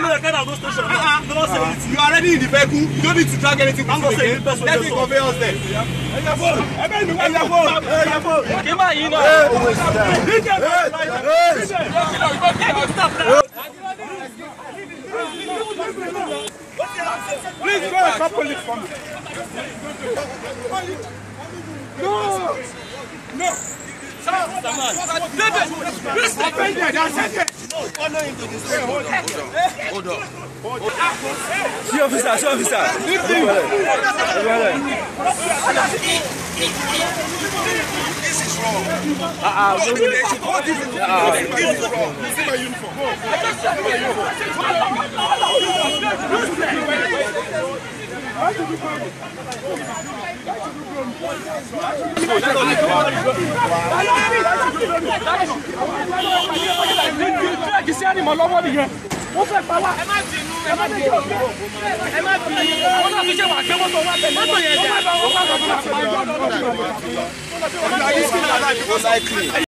no the of those station now. No one say anything. You are already in the vehicle. You don't need to drag anything from the gate. Let me convey us there. Ẹ̀yà fóònù. Ẹ̀yà fóònù. Ẹ̀yà fóònù. Kí máa yín náà? Díjẹ̀ bẹ́ẹ̀ Please go and stop police for me. No! No! Stop. Please stop it! That's it! follow Hold on, hold on. Hold on. See officer, see officer. Leave him. This is wrong. Uh uh. No, no, they this. Uh uh. This is wrong. See my uniform. See my uniform. Wow yẹn mọ́ lọ́wọ́ nìyẹn wọ́n fẹ́ pa wá. ẹ má bínú ẹ má bínú ẹ má bínú àwọn náà fi ṣe wà gbé mọ́tò wá tẹ̀lé mọ́tò yẹn dẹ̀.